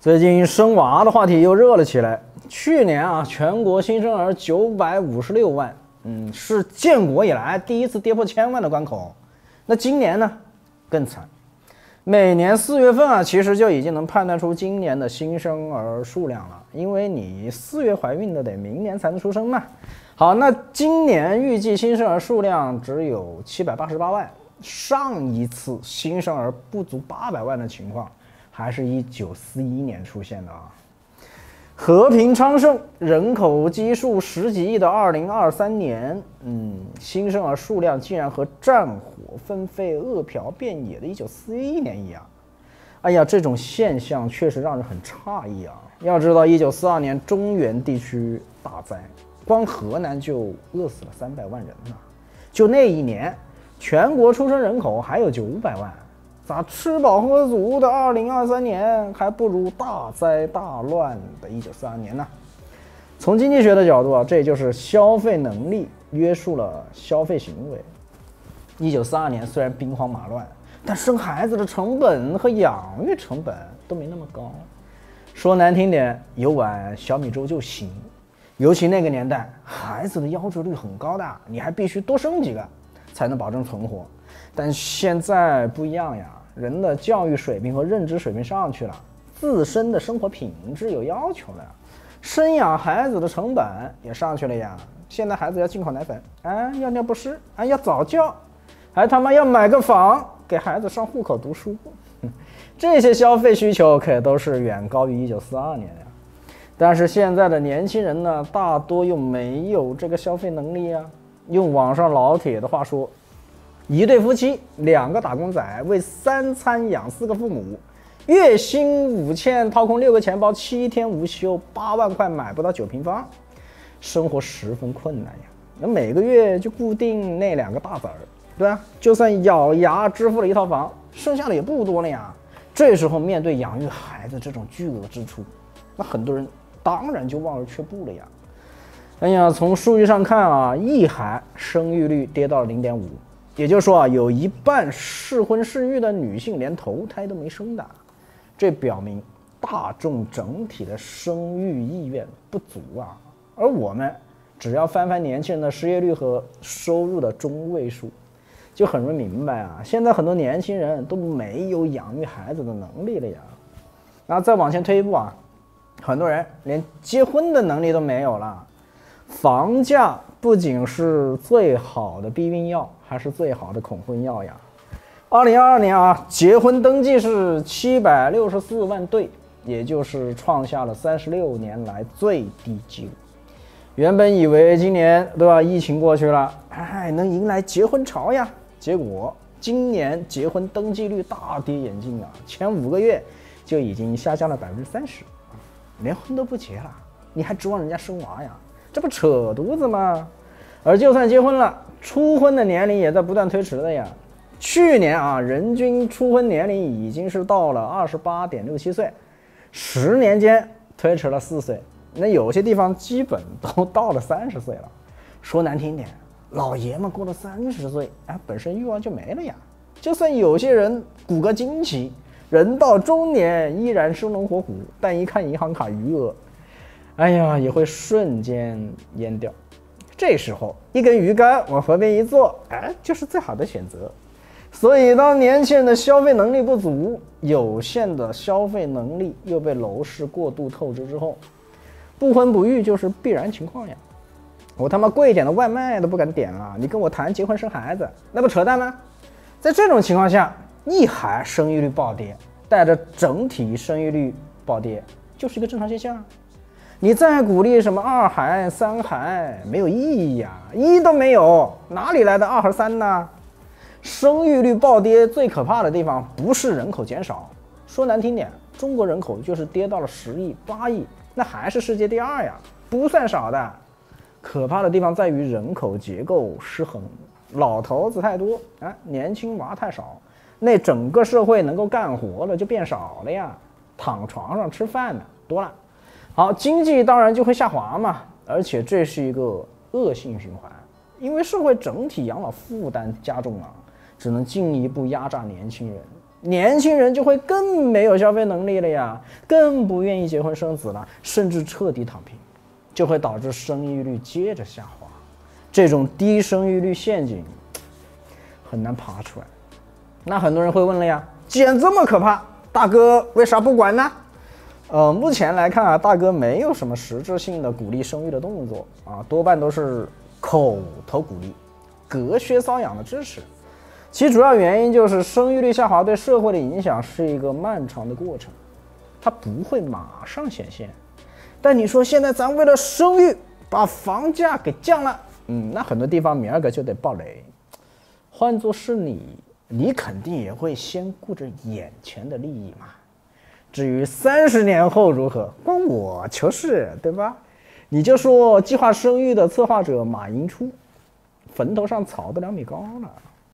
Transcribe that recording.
最近生娃的话题又热了起来。去年啊，全国新生儿九百五十六万，嗯，是建国以来第一次跌破千万的关口。那今年呢，更惨。每年四月份啊，其实就已经能判断出今年的新生儿数量了，因为你四月怀孕的得明年才能出生嘛。好，那今年预计新生儿数量只有七百八十八万，上一次新生儿不足八百万的情况，还是一九四一年出现的啊。和平昌盛、人口基数十几亿的二零二三年，嗯，新生儿数量竟然和战火纷飞、饿殍遍野的一九四一年一样。哎呀，这种现象确实让人很诧异啊！要知道，一九四二年中原地区大灾，光河南就饿死了三百万人呢。就那一年，全国出生人口还有九百万。咋吃饱喝足的二零二三年还不如大灾大乱的一九四二年呢？从经济学的角度啊，这就是消费能力约束了消费行为。一九四二年虽然兵荒马乱，但生孩子的成本和养育成本都没那么高。说难听点，有碗小米粥就行。尤其那个年代，孩子的夭折率很高的，你还必须多生几个才能保证存活。但现在不一样呀。人的教育水平和认知水平上去了，自身的生活品质有要求了，生养孩子的成本也上去了呀。现在孩子要进口奶粉，啊，要尿不湿，啊，要早教，还他妈要买个房给孩子上户口读书，这些消费需求可都是远高于一九四二年呀。但是现在的年轻人呢，大多又没有这个消费能力呀。用网上老铁的话说。一对夫妻，两个打工仔为三餐养四个父母，月薪五千，掏空六个钱包，七天无休，八万块买不到九平方，生活十分困难呀。那每个月就固定那两个大子儿，对吧？就算咬牙支付了一套房，剩下的也不多了呀。这时候面对养育孩子这种巨额支出，那很多人当然就望而却步了呀。哎呀，从数据上看啊，一孩生育率跌到了零点五。也就是说啊，有一半适婚适育的女性连头胎都没生的，这表明大众整体的生育意愿不足啊。而我们只要翻翻年轻人的失业率和收入的中位数，就很容易明白啊，现在很多年轻人都没有养育孩子的能力了呀。那再往前推一步啊，很多人连结婚的能力都没有了，房价不仅是最好的避孕药。还是最好的恐婚药呀！二零二二年啊，结婚登记是七百六十四万对，也就是创下了三十六年来最低纪录。原本以为今年对吧，疫情过去了，哎，能迎来结婚潮呀，结果今年结婚登记率大跌眼镜啊，前五个月就已经下降了百分之三十啊，连婚都不结了，你还指望人家生娃呀？这不扯犊子吗？而就算结婚了，初婚的年龄也在不断推迟的呀。去年啊，人均初婚年龄已经是到了二十八点六七岁，十年间推迟了四岁。那有些地方基本都到了三十岁了。说难听点，老爷们过了三十岁，啊，本身欲望就没了呀。就算有些人骨骼惊奇，人到中年依然生龙活虎，但一看银行卡余额，哎呀，也会瞬间淹掉。这时候，一根鱼竿往河边一坐，哎，就是最好的选择。所以，当年轻人的消费能力不足，有限的消费能力又被楼市过度透支之后，不婚不育就是必然情况呀。我他妈贵一点的外卖都不敢点了，你跟我谈结婚生孩子，那不扯淡吗？在这种情况下，一孩生育率暴跌，带着整体生育率暴跌，就是一个正常现象。你再鼓励什么二孩、三孩没有意义呀，一都没有，哪里来的二和三呢？生育率暴跌最可怕的地方不是人口减少，说难听点，中国人口就是跌到了十亿、八亿，那还是世界第二呀，不算少的。可怕的地方在于人口结构失衡，老头子太多，啊，年轻娃太少，那整个社会能够干活的就变少了呀，躺床上吃饭的多了。好，经济当然就会下滑嘛，而且这是一个恶性循环，因为社会整体养老负担加重了，只能进一步压榨年轻人。年轻人就会更没有消费能力了呀，更不愿意结婚生子了，甚至彻底躺平，就会导致生育率接着下滑。这种低生育率陷阱很难爬出来。那很多人会问了呀，既然这么可怕，大哥为啥不管呢？呃，目前来看啊，大哥没有什么实质性的鼓励生育的动作啊，多半都是口头鼓励，隔靴搔痒的支持。其主要原因就是生育率下滑对社会的影响是一个漫长的过程，它不会马上显现。但你说现在咱为了生育把房价给降了，嗯，那很多地方明儿个就得暴雷。换做是你，你肯定也会先顾着眼前的利益嘛。至于三十年后如何，关我球事，对吧？你就说计划生育的策划者马寅初，坟头上草都两米高了。